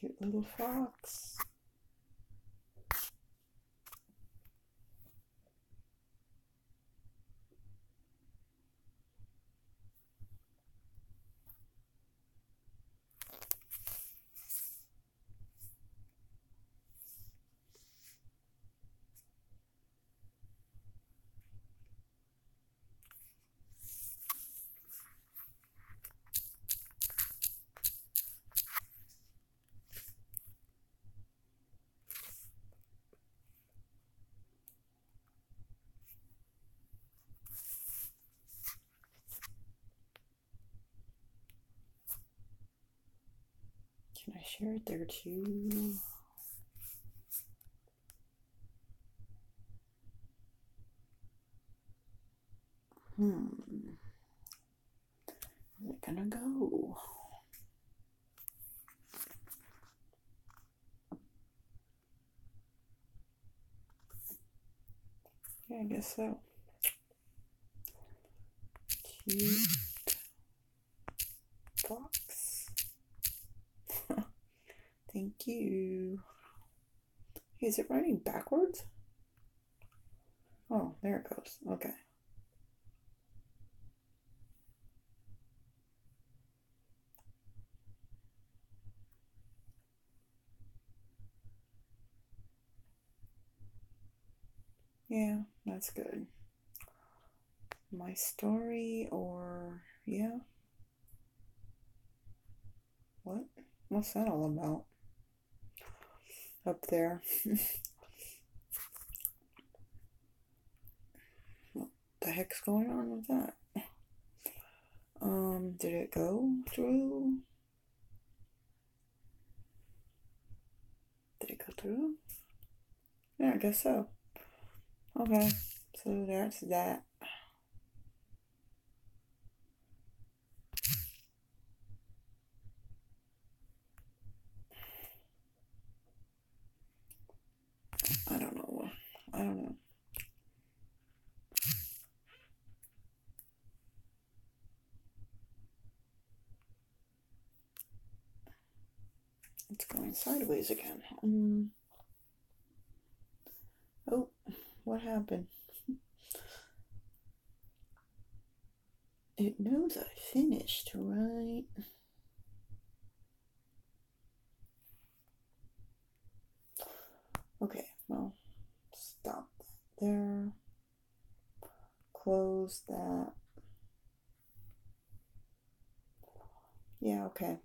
Cute little fox. Can I share it there too? Hmm. Where's it gonna go? Yeah, I guess so. Cute fox. Thank you. Is it writing backwards? Oh, there it goes. Okay. Yeah, that's good. My story, or yeah? What? What's that all about? Up there. what the heck's going on with that? Um, did it go through? Did it go through? Yeah, I guess so. Okay, so that's that. It's going sideways again. Um, oh, what happened? It knows I finished, right? Okay, well, stop there. Close that. Yeah, okay.